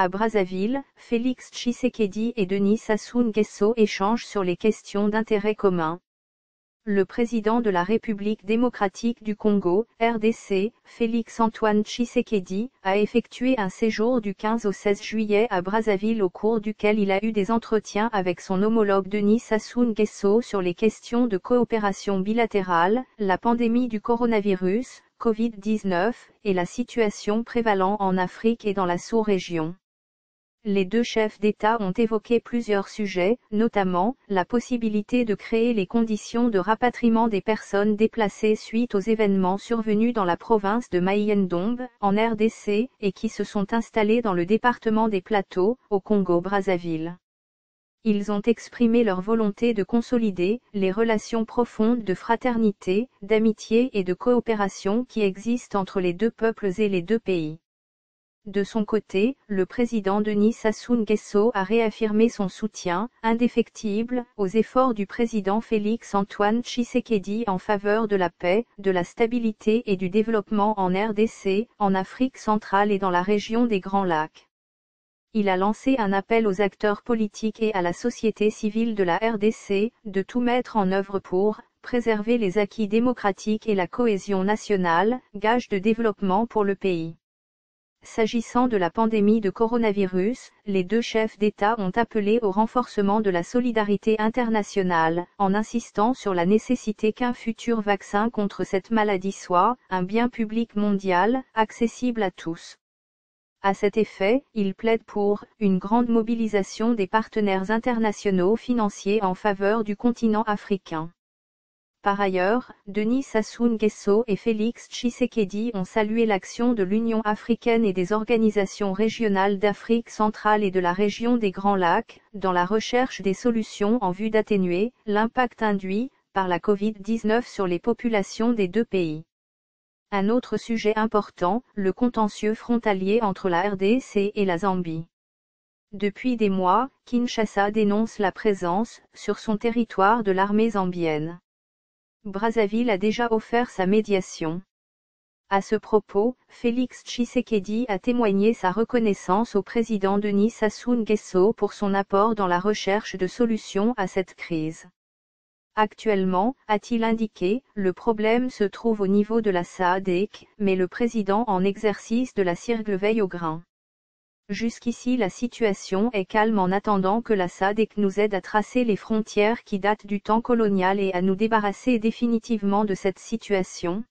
À Brazzaville, Félix Tshisekedi et Denis Sassou Nguesso échangent sur les questions d'intérêt commun. Le président de la République démocratique du Congo, RDC, Félix-Antoine Tshisekedi, a effectué un séjour du 15 au 16 juillet à Brazzaville au cours duquel il a eu des entretiens avec son homologue Denis Sassou Nguesso sur les questions de coopération bilatérale, la pandémie du coronavirus, Covid-19, et la situation prévalant en Afrique et dans la sous-région. Les deux chefs d'État ont évoqué plusieurs sujets, notamment, la possibilité de créer les conditions de rapatriement des personnes déplacées suite aux événements survenus dans la province de Maïendombe, en RDC, et qui se sont installés dans le département des Plateaux, au Congo-Brazzaville. Ils ont exprimé leur volonté de consolider les relations profondes de fraternité, d'amitié et de coopération qui existent entre les deux peuples et les deux pays. De son côté, le président Denis Sassou Nguesso a réaffirmé son soutien, indéfectible, aux efforts du président Félix Antoine Tshisekedi en faveur de la paix, de la stabilité et du développement en RDC, en Afrique centrale et dans la région des Grands Lacs. Il a lancé un appel aux acteurs politiques et à la société civile de la RDC, de tout mettre en œuvre pour préserver les acquis démocratiques et la cohésion nationale, gage de développement pour le pays. S'agissant de la pandémie de coronavirus, les deux chefs d'État ont appelé au renforcement de la solidarité internationale, en insistant sur la nécessité qu'un futur vaccin contre cette maladie soit un bien public mondial, accessible à tous. À cet effet, ils plaident pour une grande mobilisation des partenaires internationaux financiers en faveur du continent africain. Par ailleurs, Denis Sassou Nguesso et Félix Tshisekedi ont salué l'action de l'Union africaine et des organisations régionales d'Afrique centrale et de la région des Grands Lacs, dans la recherche des solutions en vue d'atténuer l'impact induit par la Covid-19 sur les populations des deux pays. Un autre sujet important, le contentieux frontalier entre la RDC et la Zambie. Depuis des mois, Kinshasa dénonce la présence, sur son territoire de l'armée zambienne. Brazzaville a déjà offert sa médiation. À ce propos, Félix Tshisekedi a témoigné sa reconnaissance au président Denis Sassou Nguesso pour son apport dans la recherche de solutions à cette crise. Actuellement, a-t-il indiqué, le problème se trouve au niveau de la SAADEC, mais le président en exercice de la CIRGL veille au grain. Jusqu'ici la situation est calme en attendant que la SADC nous aide à tracer les frontières qui datent du temps colonial et à nous débarrasser définitivement de cette situation.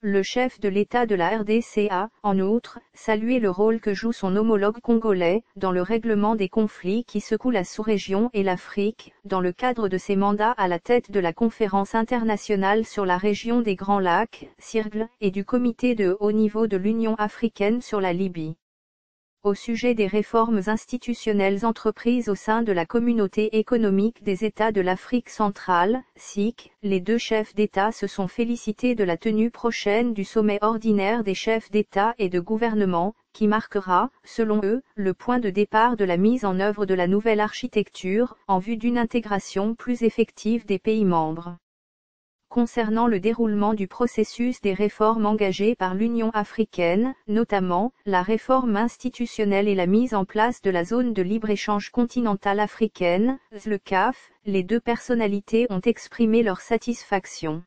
Le chef de l'État de la RDC a, en outre, salué le rôle que joue son homologue congolais, dans le règlement des conflits qui secouent la sous-région et l'Afrique, dans le cadre de ses mandats à la tête de la conférence internationale sur la région des Grands Lacs, CIRGL, et du comité de haut niveau de l'Union africaine sur la Libye au sujet des réformes institutionnelles entreprises au sein de la communauté économique des États de l'Afrique centrale, SIC, les deux chefs d'État se sont félicités de la tenue prochaine du sommet ordinaire des chefs d'État et de gouvernement, qui marquera, selon eux, le point de départ de la mise en œuvre de la nouvelle architecture, en vue d'une intégration plus effective des pays membres concernant le déroulement du processus des réformes engagées par l'Union africaine, notamment, la réforme institutionnelle et la mise en place de la zone de libre-échange continentale africaine, ZLECAF, les deux personnalités ont exprimé leur satisfaction.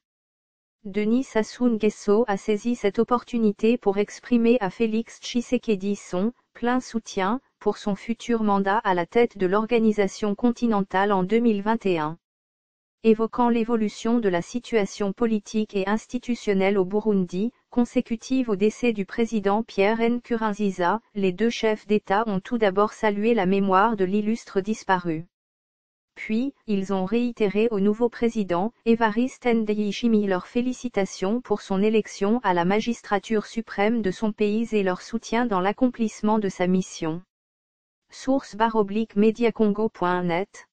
Denis Sassou Nguesso a saisi cette opportunité pour exprimer à Félix Tshisekedi son plein soutien pour son futur mandat à la tête de l'organisation continentale en 2021 évoquant l'évolution de la situation politique et institutionnelle au Burundi, consécutive au décès du président Pierre Nkurunziza, les deux chefs d'État ont tout d'abord salué la mémoire de l'illustre disparu. Puis, ils ont réitéré au nouveau président, Evariste Ndayishimiye leurs félicitations pour son élection à la magistrature suprême de son pays et leur soutien dans l'accomplissement de sa mission. Source mediacongo.net